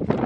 you